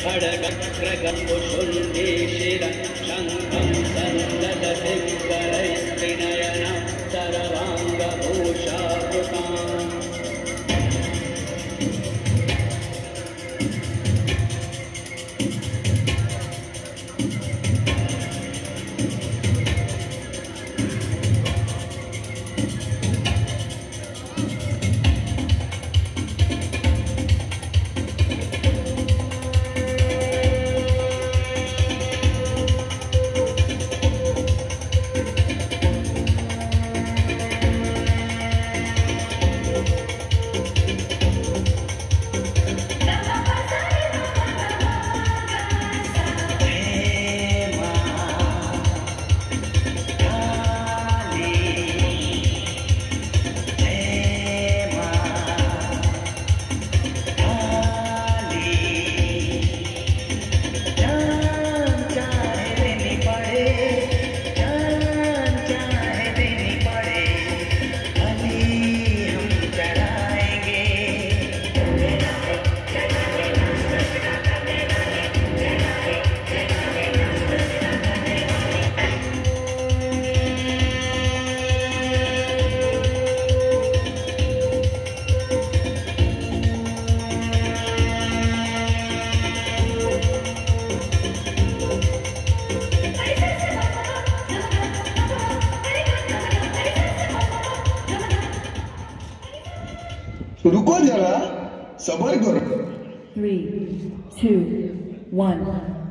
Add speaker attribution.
Speaker 1: खडगक्रगम्बु सुन्देशिर शङ्खं सन्नतृत्रिनयनं सर्वाङ्गभूषातुका
Speaker 2: Duduk aja lah. Sabar, Igor.
Speaker 3: 3, 2, 1.